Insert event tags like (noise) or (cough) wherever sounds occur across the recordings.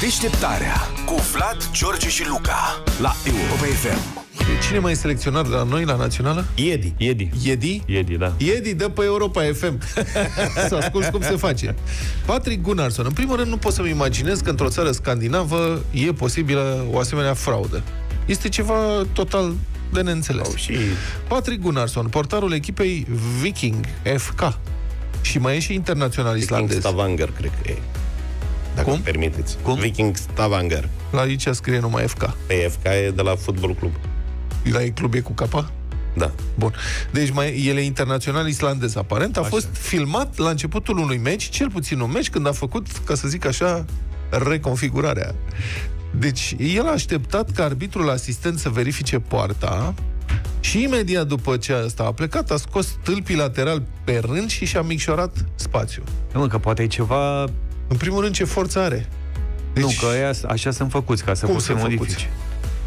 Deșteptarea cu Vlad, George și Luca la Europa FM. Cine mai e selecționar de la noi, la Națională? Iedi. Iedi. Iedi? Iedi, da. Iedi dă pe Europa FM. să (laughs) asculti cum se face. Patrick Gunnarsson. În primul rând, nu pot să-mi imaginez că într-o țară scandinavă e posibilă o asemenea fraudă. Este ceva total de neînțeles. Au și Patrick Gunnarsson, portarul echipei Viking FK. Și mai e și internațional Viking islandez. Stavanger, cred că e. Dacă Cum? îmi permiteți. Cum? Viking Stavanger. La aici scrie numai FK. PFK e de la Fotbal Club. La ei club e cu capa? Da. Bun. Deci mai, el e internațional islandez, aparent. A fost filmat la începutul unui meci, cel puțin un meci, când a făcut, ca să zic așa, reconfigurarea. Deci, el a așteptat ca arbitrul asistent să verifice poarta și imediat după ce asta a plecat, a scos tâlpii lateral pe rând și și-a micșorat spațiul. Nu, că poate e ceva... În primul rând, ce forță are? Deci... Nu, că aia, așa sunt făcuți, ca să Cum poți să sunt modifici. făcuți?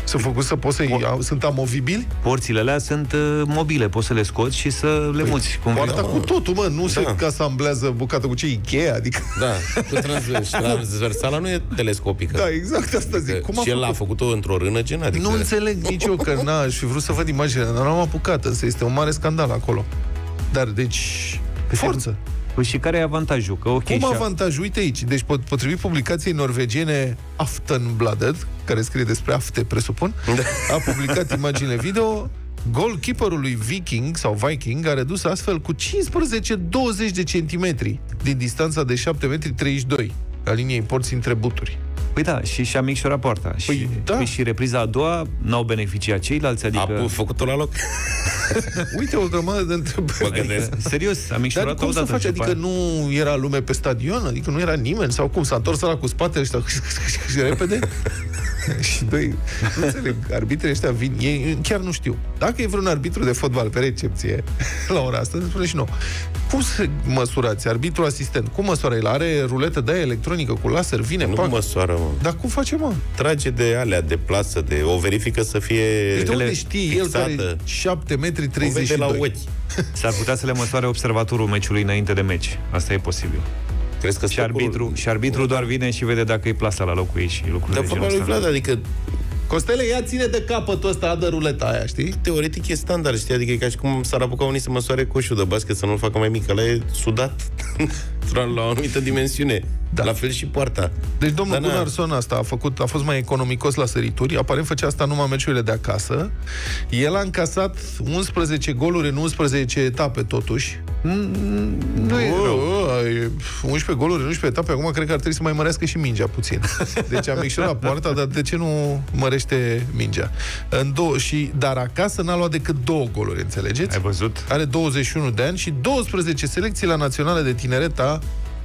Să făcut să poți să Sunt amovibili? Porțile alea sunt uh, mobile, poți să le scoți și să le muți. Cum vrei. Poarta cu totul, mă, nu Da. se asamblează bucată cu ce Ikea, adică... Da, cu transvers- (laughs) transversala nu e telescopică. Da, exact asta zic. Cum a și el a făcut? făcut-o într-o rână gen, adică... Nu înțeleg nici eu că (laughs) n-aș fi vrut să văd imaginea, dar n-am apucat, însă este un mare scandal acolo. Dar, deci, forță. Păi și care e avantajul? Că ok, Cum și a- avantajul? Uite aici, deci pot- potrivit publicației norvegiene Aftenbladet, care scrie despre afte, presupun, a publicat (laughs) imaginile video, Goalkeeperul lui Viking sau Viking a redus astfel cu 15-20 de centimetri din distanța de 7 metri 32 a liniei porții între buturi. Păi da, și și-a micșorat poarta. Păi și, da. păi și repriza a doua n-au beneficiat ceilalți, A adică... pu- făcut-o la loc? (laughs) Uite o grămadă de întrebări. Mă gândesc. Serios, a Dar micșorat cum să odată faci? și Adică după nu era lume pe stadion? Adică nu era nimeni? Sau cum? S-a întors la cu spatele ăștia (laughs) și repede? (laughs) și doi, nu înțeleg, arbitrii ăștia vin, ei chiar nu știu. Dacă e vreun arbitru de fotbal pe recepție la ora asta, ne spune și nou. Cum să măsurați? Arbitru asistent, cum măsoară? El are ruletă de aia electronică cu laser, vine, Nu pac. măsoară, mă. Dar cum face, mă? Trage de alea, de plasă, de... O verifică să fie... Deci de unde ele știe el care fixată. 7 metri O vede la 32? ochi. S-ar putea să le măsoare observatorul meciului înainte de meci. Asta e posibil. Crezi că Și stăpânul- arbitru, și arbitru doar vine și vede dacă e plasa la locul ei și lucrurile Dar de vorba genul lui ăsta. Vlad, adică Costele, ia ține de capătul ăsta, dă ruleta aia, știi? teoretic e standard, știi? Adică e ca și cum s-ar apuca unii să măsoare coșul de basket să nu-l facă mai mic, ăla e sudat (laughs) la o anumită dimensiune. Da. La fel și poarta. Deci domnul Dar na. Gunnarsson asta a, făcut, a fost mai economicos la sărituri, aparent făcea asta numai meciurile de acasă. El a încasat 11 goluri în 11 etape, totuși. Nu e rău. 11 goluri în 11 etape, acum cred că ar trebui să mai mărească și mingea puțin. (laughs) Deci a micșorat poarta, dar de ce nu mărește mingea? În două, și, dar acasă n-a luat decât două goluri, înțelegeți? Ai văzut? Are 21 de ani și 12 selecții la naționale de tineret a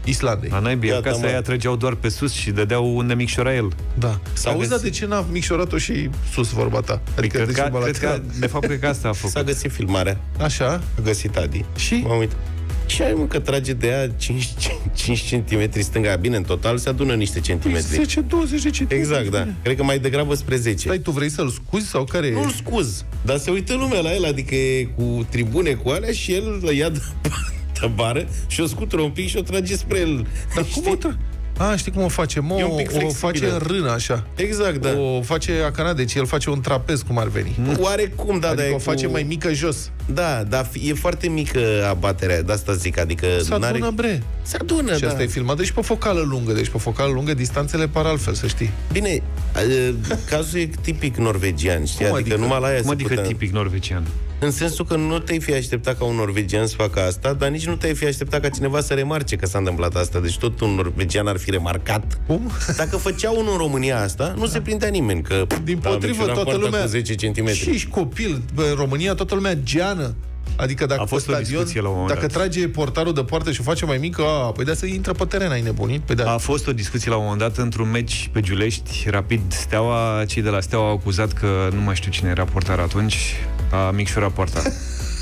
Islandei. La naibii, Iată, acasă mă. aia trăgeau doar pe sus și dădeau unde micșora el. Da. S-a Auzi, dar găsit- de ce n-a micșorat-o și sus vorba ta? Adică cred, de ce că, bă, cred că, lateral? de fapt, cred că asta a S-a făcut. găsit filmarea, Așa? a găsit Adi. Și? M-am uitat. Ce ai, mă, că trage de ea 5, 5 cm stânga. Bine, în total se adună niște centimetri. 10-20 de centimetri. Exact, da. Cred că mai degrabă spre 10. Stai, tu vrei să-l scuzi sau care e? Nu-l scuz, dar se uită lumea la el, adică e cu tribune cu alea și el îl ia de, de bară și o scutură un pic și o trage spre el. Dar cum o tra... A, știi cum o face? Mă, E un o, pic o flexibilă. face în rână, așa. Exact, da. O face acana, deci el face un trapez, cum ar veni. Oarecum, da, adică dar e o face cu... mai mică jos. Da, dar fi- e foarte mică abaterea, de asta zic, adică... Se adună, bre. Se adună, Și da. asta e filmat, deci pe focală lungă. Deci pe focală lungă distanțele par altfel, să știi. Bine, e, cazul e tipic norvegian, știi? Cum adică, adică? numai la aia Cum se adică putea... tipic norvegian? În sensul că nu te-ai fi așteptat ca un norvegian să facă asta, dar nici nu te-ai fi așteptat ca cineva să remarce că s-a întâmplat asta. Deci tot un norvegian ar fi remarcat. Cum? Dacă făcea unul în România asta, nu se prindea nimeni, că Din a potrivă, micșorat toată poarta lumea... cu 10 cm. Și ești copil. Bă, în România toată lumea geană. Adică dacă A fost pe o stadion, discuție la un moment dacă dat. trage portarul de poartă și o face mai mică, a, păi de să intră pe teren, ai nebunit? Păi da. A fost o discuție la un moment dat într-un meci pe Giulești, rapid Steaua, cei de la Steaua au acuzat că nu mai știu cine era portar atunci, a micșorat poarta.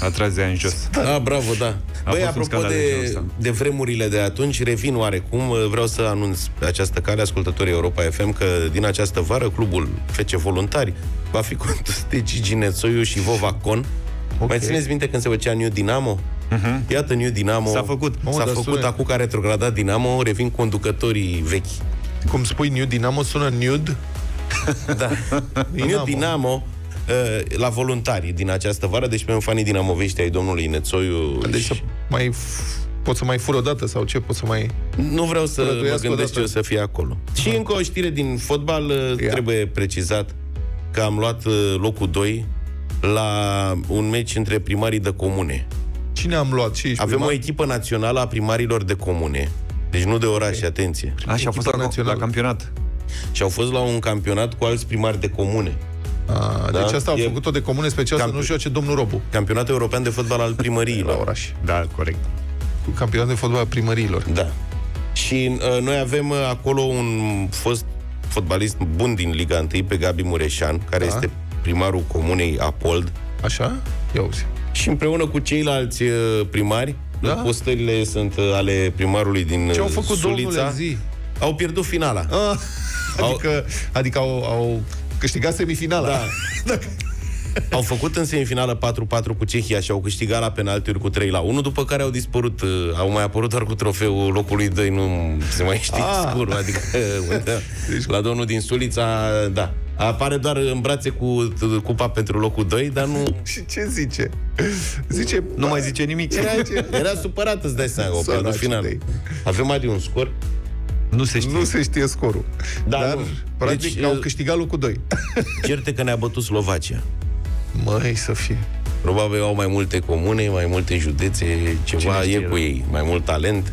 A tras de aia în jos. Da, bravo, da. A Băi, fost un apropo scandal de genul de, ăsta. de vremurile de atunci, revin oarecum. Vreau să anunț pe această cale ascultătorii Europa FM că din această vară clubul FC Voluntari va fi condus de Gigi Nețoiu și Vova Con. Ok. Mai țineți minte când se făcea New Dinamo? Iată New Dinamo. S-a făcut. S-a Mamă, dar făcut sună- acum care retrogradat Dinamo, revin conducătorii vechi. cum spui New Dinamo, sună nude. (laughs) Da. Dinamo. Dinamo uh, la voluntari din această vară, deci pentru fanii dinamovești ai domnului Nețoiu. Deci să mai pot să mai fur o dată sau ce? Pot să mai... Nu vreau să mă gândesc eu să fie acolo. Da. Și încă o știre din fotbal, uh, Ia. trebuie precizat că am luat uh, locul 2 la un meci între primarii de comune. Cine am luat? Ce Avem primar? o echipă națională a primarilor de comune. Deci nu de oraș, okay. atenție. Așa a fost la, națională. la campionat. Și au fost la un campionat cu alți primari de comune. A, da? Deci asta au făcut-o de comune special Camp... să nu joace domnul Robu. Campionatul European de Fotbal al primăriilor. (laughs) la oraș. Da, corect. Campionat de fotbal al primăriilor. Da. Și uh, noi avem uh, acolo un fost fotbalist bun din Liga 1 pe Gabi Mureșan, care da. este primarul comunei Apold. Așa? Ia uzi. Și împreună cu ceilalți uh, primari, da? postările sunt uh, ale primarului din Ce au făcut Sulița, zi? au pierdut finala. Ah, (laughs) adică, au, adică au, au câștigat semifinala. Da. (laughs) Au făcut în semifinală 4-4 cu Cehia și au câștigat la penaltiuri cu 3 la 1, după care au dispărut, uh, au mai apărut doar cu trofeul locului 2, nu se mai știe ah. scurul, adică (laughs) unde, deci... la domnul din Sulița, da. Apare doar în brațe cu cupa pentru locul 2, dar nu... (laughs) Și ce zice? Zice... Nu mai zice nimic. Era, (laughs) era supărat, îți dai seama, pentru final. Avem mai de un scor? Nu se știe. Nu se știe scorul. Da, Dar, nu. practic, deci, au câștigat locul 2. (laughs) Certe că ne-a bătut Slovacia. Măi, să fie. Probabil au mai multe comune, mai multe județe, ceva Cine e cu ei, mai mult talent.